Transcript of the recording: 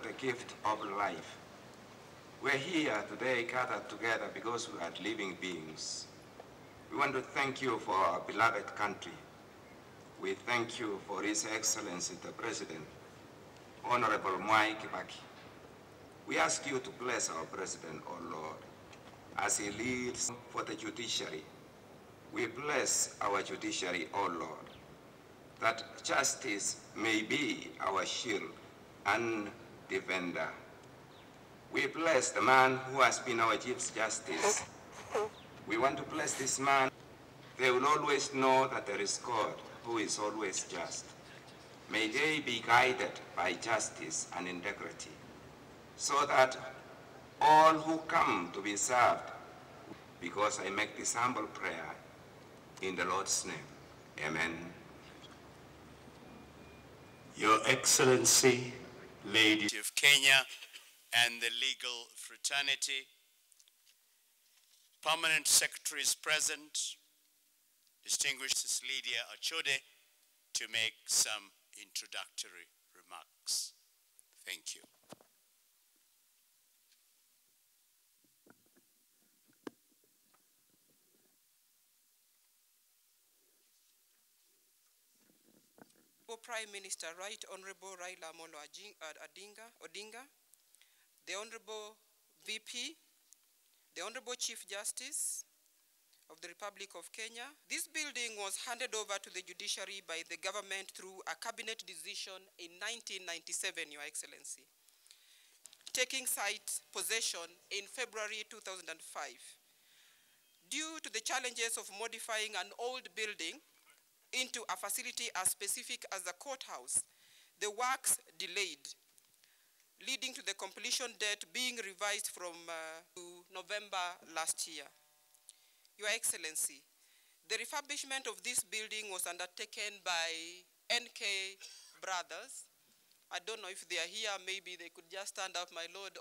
for the gift of life. We're here today gathered together because we are living beings. We want to thank you for our beloved country. We thank you for His Excellency the President, Honorable Mwai Kibaki. We ask you to bless our President, O Lord, as he leads for the judiciary. We bless our judiciary, O Lord, that justice may be our shield and defender. We bless the man who has been our Chief Justice. We want to bless this man. They will always know that there is God who is always just. May they be guided by justice and integrity, so that all who come to be served, because I make this humble prayer in the Lord's name. Amen. Your Excellency, Lady of Kenya and the legal fraternity, permanent secretaries present, distinguished Ms. Lydia Achode, to make some introductory remarks. Thank you. Prime Minister Right Honorable Raila Odinga, Odinga, the Honorable VP, the Honorable Chief Justice of the Republic of Kenya. This building was handed over to the judiciary by the government through a cabinet decision in 1997, Your Excellency, taking site possession in February 2005. Due to the challenges of modifying an old building into a facility as specific as the courthouse, the works delayed, leading to the completion date being revised from uh, to November last year. Your Excellency, the refurbishment of this building was undertaken by NK Brothers. I don't know if they are here, maybe they could just stand up, my lord.